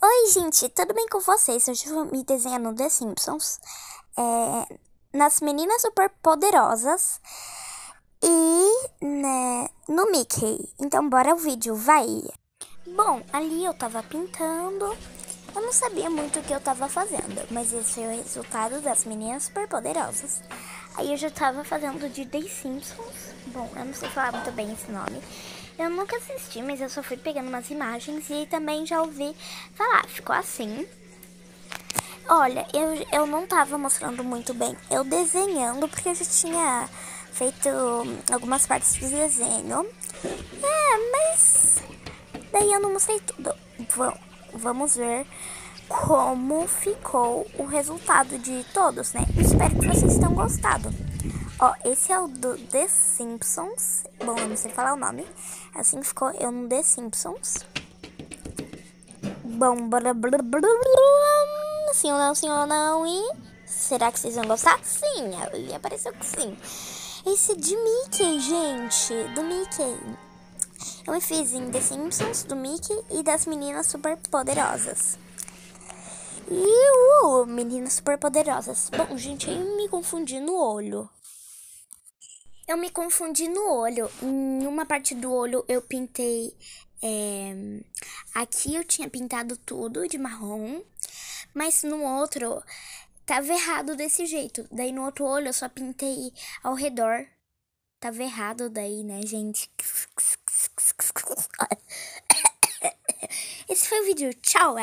Oi, gente, tudo bem com vocês? Hoje eu vou me desenhar no The Simpsons, é, nas Meninas Super Poderosas e né, no Mickey. Então, bora o vídeo, vai! Bom, ali eu tava pintando, eu não sabia muito o que eu tava fazendo, mas esse foi o resultado das Meninas Super Poderosas. Aí eu já tava fazendo de The Simpsons, bom, eu não sei falar muito bem esse nome. Eu nunca assisti, mas eu só fui pegando umas imagens e também já ouvi falar. Ficou assim. Olha, eu, eu não tava mostrando muito bem eu desenhando, porque eu já tinha feito algumas partes do desenho. É, mas daí eu não mostrei tudo. Vamos ver como ficou o resultado de todos, né? Espero que vocês tenham gostado. Ó, esse é o do The Simpsons. Bom, eu não sei falar o nome. Assim ficou eu no The Simpsons. Bom, blá, blá, blá, blá, sim ou não, sim ou não. E será que vocês vão gostar? Sim, ali apareceu que sim. Esse de Mickey, gente, do Mickey. Eu me fiz em The Simpsons, do Mickey e das meninas super E uh, meninas super poderosas. Bom, gente, eu me confundi no olho. Eu me confundi no olho. Em uma parte do olho eu pintei. É... Aqui eu tinha pintado tudo de marrom, mas no outro tava errado desse jeito. Daí no outro olho eu só pintei ao redor. Tava errado daí, né, gente? Esse foi o vídeo. Tchau!